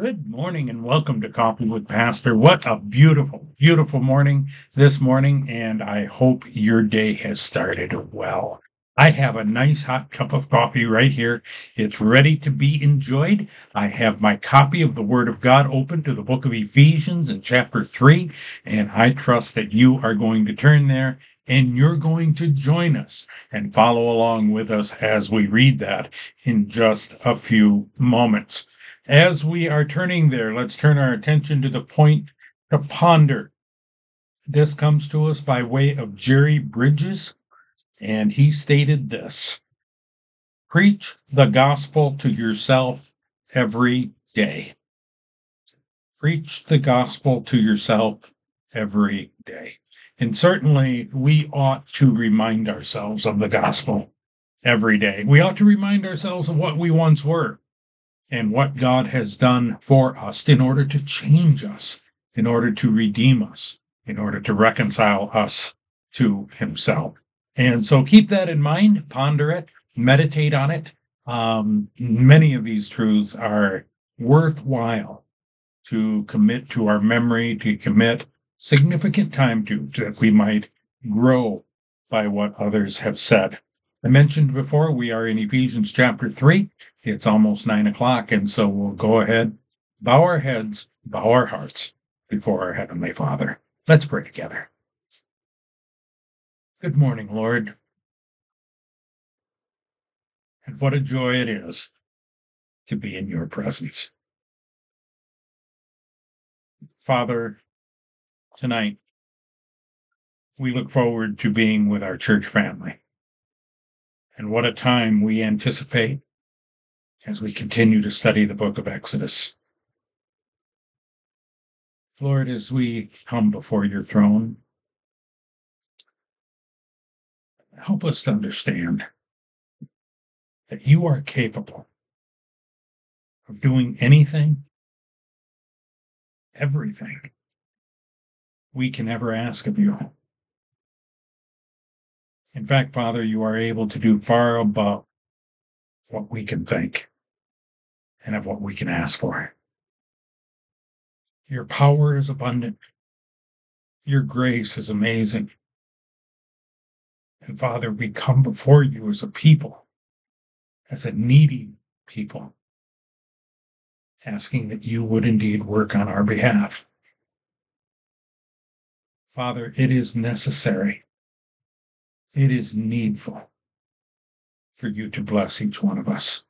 morning and welcome to Coffee with Pastor. What a beautiful, beautiful morning this morning, and I hope your day has started well. I have a nice hot cup of coffee right here. It's ready to be enjoyed. I have my copy of the Word of God open to the book of Ephesians in chapter 3, and I trust that you are going to turn there and you're going to join us and follow along with us as we read that in just a few moments. As we are turning there, let's turn our attention to the point to ponder. This comes to us by way of Jerry Bridges, and he stated this Preach the gospel to yourself every day. Preach the gospel to yourself every day. And certainly we ought to remind ourselves of the gospel every day. We ought to remind ourselves of what we once were and what God has done for us in order to change us, in order to redeem us, in order to reconcile us to Himself. And so keep that in mind, ponder it, meditate on it. Um, many of these truths are worthwhile to commit to our memory, to commit significant time to, that we might grow by what others have said. I mentioned before, we are in Ephesians chapter 3. It's almost nine o'clock, and so we'll go ahead, bow our heads, bow our hearts before our Heavenly Father. Let's pray together. Good morning, Lord. And what a joy it is to be in your presence. Father, tonight we look forward to being with our church family. And what a time we anticipate as we continue to study the book of Exodus. Lord, as we come before your throne, help us to understand that you are capable of doing anything, everything we can ever ask of you. In fact, Father, you are able to do far above what we can think and of what we can ask for. Your power is abundant. Your grace is amazing. And Father, we come before you as a people, as a needy people, asking that you would indeed work on our behalf. Father, it is necessary, it is needful for you to bless each one of us.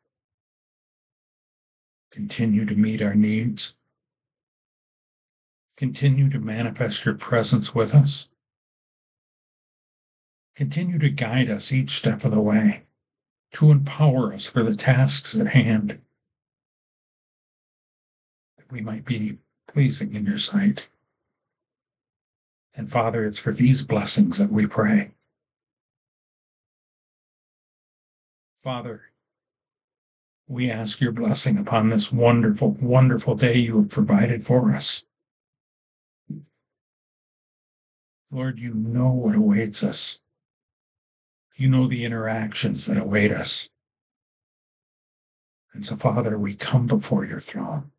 Continue to meet our needs. Continue to manifest your presence with us. Continue to guide us each step of the way, to empower us for the tasks at hand, that we might be pleasing in your sight. And Father, it's for these blessings that we pray. Father, we ask your blessing upon this wonderful, wonderful day you have provided for us. Lord, you know what awaits us. You know the interactions that await us. And so, Father, we come before your throne.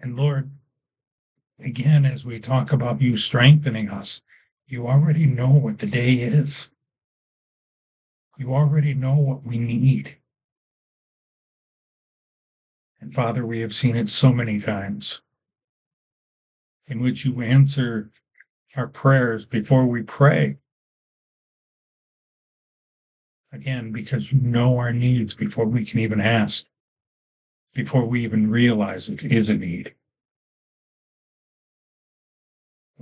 And Lord, again, as we talk about you strengthening us, you already know what the day is. You already know what we need. And Father, we have seen it so many times in which you answer our prayers before we pray. Again, because you know our needs before we can even ask, before we even realize it is a need.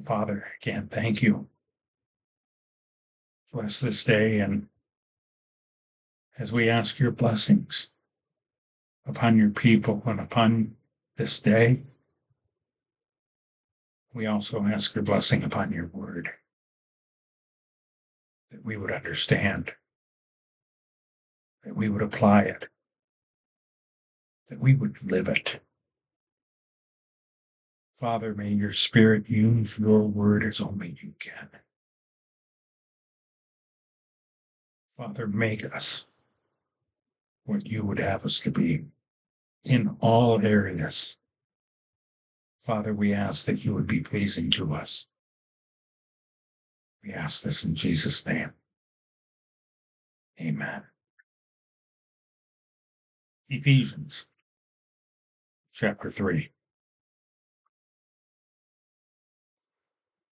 Father, again, thank you. Bless this day and as we ask your blessings upon your people and upon this day. We also ask your blessing upon your word, that we would understand, that we would apply it, that we would live it. Father, may your spirit use your word as only you can. Father, make us what you would have us to be. in all areas. Father, we ask that you would be pleasing to us. We ask this in Jesus' name. Amen. Ephesians chapter 3.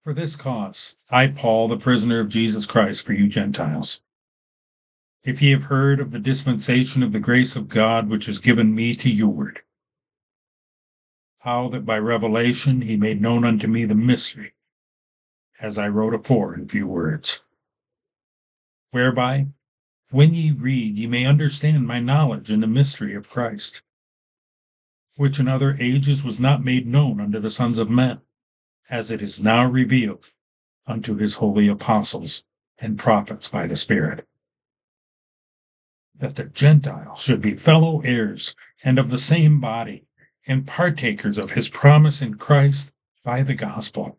For this cause, I, Paul, the prisoner of Jesus Christ for you Gentiles, if ye have heard of the dispensation of the grace of God which is given me to youward, how that by revelation he made known unto me the mystery, as I wrote afore in few words, whereby, when ye read, ye may understand my knowledge in the mystery of Christ, which in other ages was not made known unto the sons of men, as it is now revealed unto his holy apostles and prophets by the Spirit that the Gentiles should be fellow heirs and of the same body, and partakers of his promise in Christ by the gospel,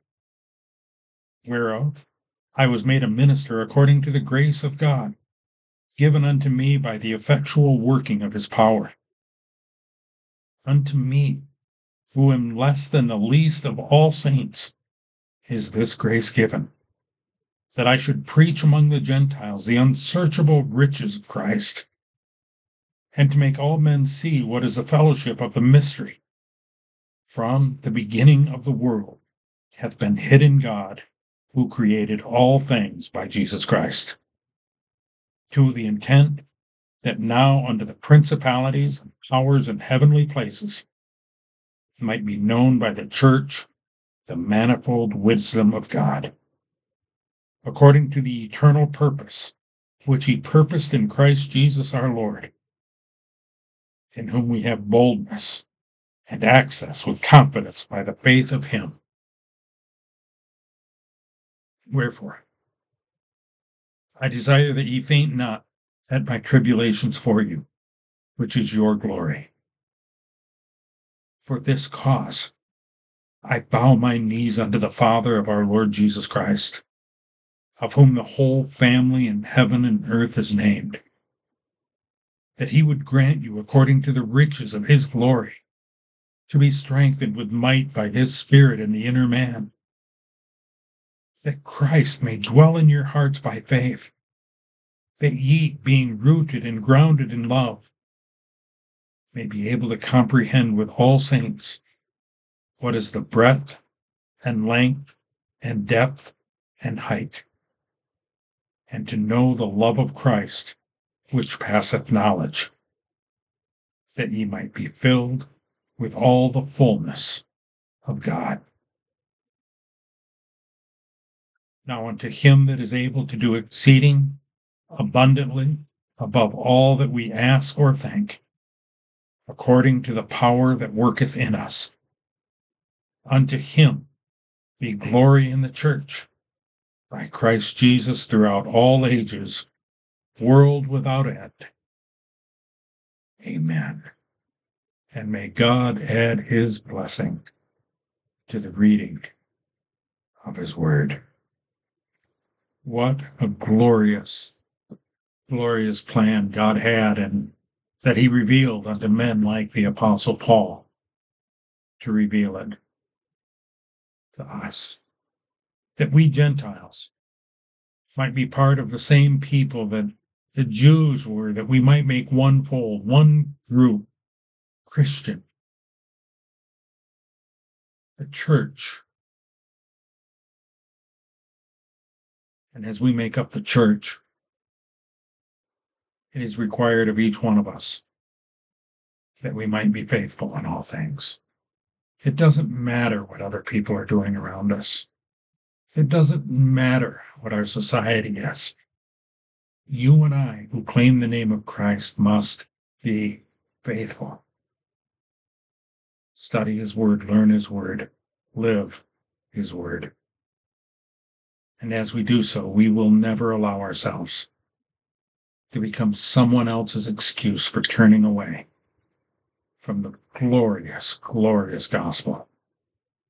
whereof I was made a minister according to the grace of God, given unto me by the effectual working of his power. Unto me, who am less than the least of all saints, is this grace given, that I should preach among the Gentiles the unsearchable riches of Christ, and to make all men see what is the fellowship of the mystery. From the beginning of the world hath been hid in God, who created all things by Jesus Christ, to the intent that now unto the principalities and powers in heavenly places might be known by the church the manifold wisdom of God, according to the eternal purpose which he purposed in Christ Jesus our Lord in whom we have boldness and access with confidence by the faith of him. Wherefore, I desire that ye faint not at my tribulations for you, which is your glory. For this cause I bow my knees unto the Father of our Lord Jesus Christ, of whom the whole family in heaven and earth is named that he would grant you according to the riches of his glory, to be strengthened with might by his Spirit in the inner man, that Christ may dwell in your hearts by faith, that ye, being rooted and grounded in love, may be able to comprehend with all saints what is the breadth and length and depth and height, and to know the love of Christ which passeth knowledge, that ye might be filled with all the fullness of God. Now unto him that is able to do exceeding abundantly above all that we ask or think, according to the power that worketh in us. Unto him be glory in the church by Christ Jesus throughout all ages, world without end. Amen. And may God add his blessing to the reading of his word. What a glorious, glorious plan God had and that he revealed unto men like the apostle Paul to reveal it to us. That we Gentiles might be part of the same people that the Jews were, that we might make one fold, one group, Christian. The church. And as we make up the church, it is required of each one of us that we might be faithful in all things. It doesn't matter what other people are doing around us. It doesn't matter what our society is you and I who claim the name of Christ must be faithful. Study his word, learn his word, live his word. And as we do so, we will never allow ourselves to become someone else's excuse for turning away from the glorious, glorious gospel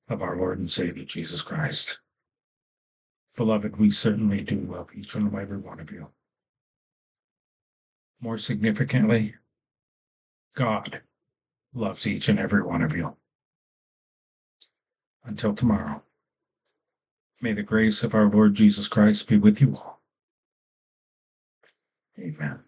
of our Lord and Savior Jesus Christ. Beloved, we certainly do love each and every one of you. More significantly, God loves each and every one of you. Until tomorrow, may the grace of our Lord Jesus Christ be with you all. Amen.